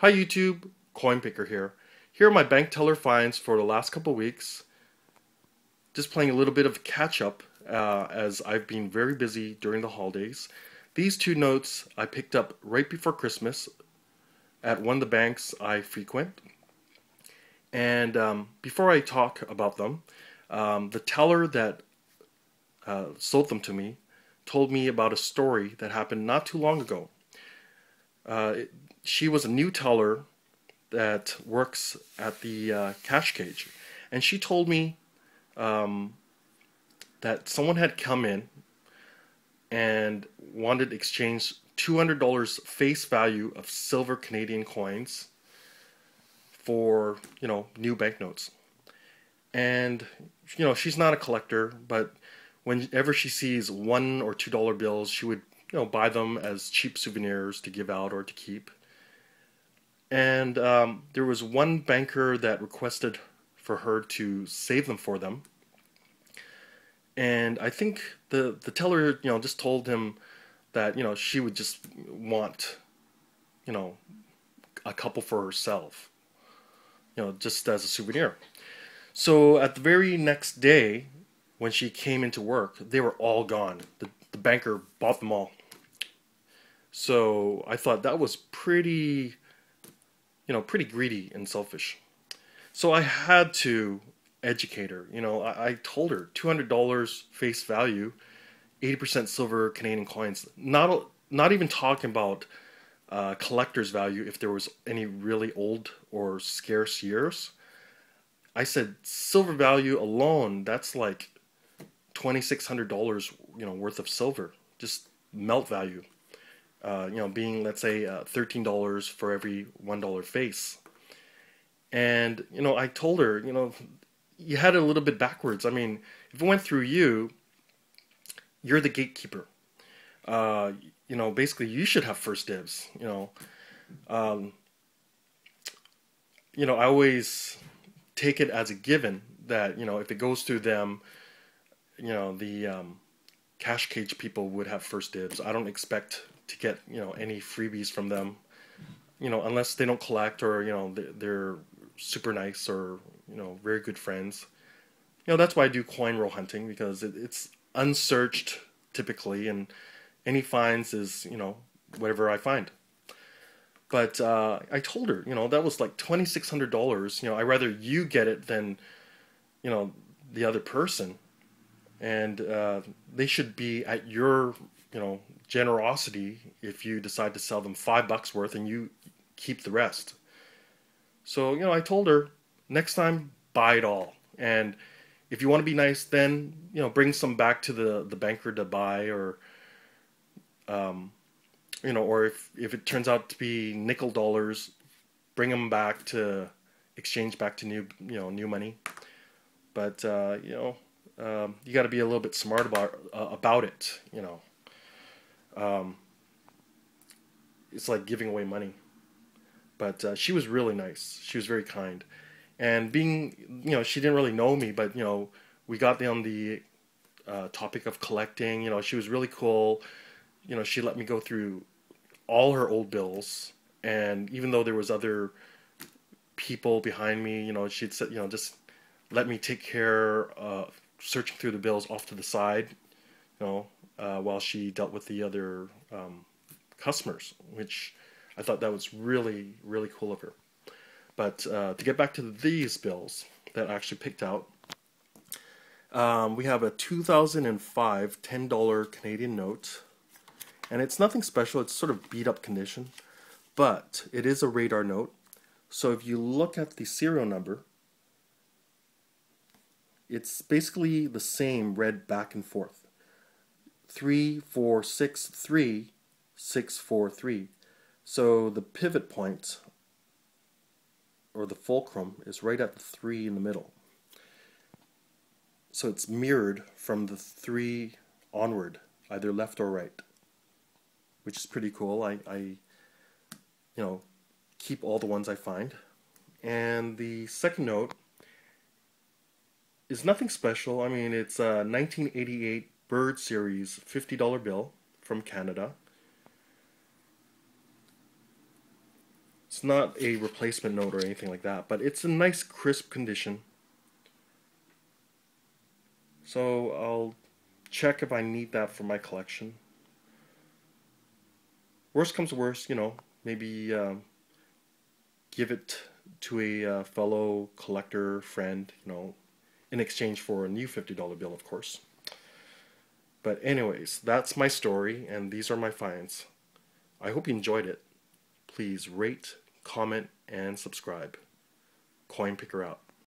Hi YouTube, CoinPicker here. Here are my bank teller finds for the last couple weeks. Just playing a little bit of catch up uh, as I've been very busy during the holidays. These two notes I picked up right before Christmas at one of the banks I frequent. And um, before I talk about them, um, the teller that uh, sold them to me told me about a story that happened not too long ago. Uh, it, she was a new teller that works at the uh, cash cage, and she told me um, that someone had come in and wanted to exchange $200 face value of silver Canadian coins for, you know, new banknotes. And, you know, she's not a collector, but whenever she sees one or two dollar bills, she would, you know, buy them as cheap souvenirs to give out or to keep and um, there was one banker that requested for her to save them for them. And I think the the teller, you know, just told him that you know she would just want, you know, a couple for herself, you know, just as a souvenir. So at the very next day, when she came into work, they were all gone. The the banker bought them all. So I thought that was pretty you know, pretty greedy and selfish. So I had to educate her. You know, I, I told her $200 face value, 80% silver Canadian coins. Not not even talking about uh, collector's value if there was any really old or scarce years. I said silver value alone, that's like $2,600, you know, worth of silver, just melt value uh, you know, being let's say uh, thirteen dollars for every one dollar face. And you know, I told her, you know, you had it a little bit backwards. I mean, if it went through you, you're the gatekeeper. Uh, you know, basically, you should have first dibs. You know, um, you know, I always take it as a given that you know if it goes through them, you know, the um, cash cage people would have first dibs. I don't expect to get you know any freebies from them, you know, unless they don't collect or you know they're super nice or you know very good friends. You know that's why I do coin roll hunting because it, it's unsearched typically, and any finds is you know whatever I find. But uh, I told her, you know, that was like twenty six hundred dollars. You know, I rather you get it than, you know, the other person, and uh, they should be at your you know generosity if you decide to sell them five bucks worth and you keep the rest. So you know, I told her next time buy it all, and if you want to be nice, then you know bring some back to the the banker to buy, or um, you know, or if if it turns out to be nickel dollars, bring them back to exchange back to new you know new money. But uh, you know, um, you got to be a little bit smart about uh, about it. You know um, it's like giving away money. But uh, she was really nice. She was very kind, and being you know she didn't really know me, but you know we got on the uh, topic of collecting. You know she was really cool. You know she let me go through all her old bills, and even though there was other people behind me, you know she'd said you know just let me take care of searching through the bills off to the side. You know uh, while she dealt with the other um, customers, which I thought that was really, really cool of her. But uh, to get back to these bills that I actually picked out, um, we have a 2005 $10 Canadian note. And it's nothing special, it's sort of beat up condition, but it is a radar note. So if you look at the serial number, it's basically the same read back and forth three, four, six, three, six, four, three. So the pivot point or the fulcrum is right at the 3 in the middle. So it's mirrored from the 3 onward, either left or right, which is pretty cool. I, I you know, keep all the ones I find. And the second note is nothing special. I mean, it's uh, a 1988 Bird Series $50 bill from Canada. It's not a replacement note or anything like that, but it's a nice crisp condition. So I'll check if I need that for my collection. Worst comes to worst, you know, maybe um, give it to a uh, fellow collector friend, you know, in exchange for a new $50 bill, of course. But, anyways, that's my story, and these are my finds. I hope you enjoyed it. Please rate, comment, and subscribe. Coin Picker out.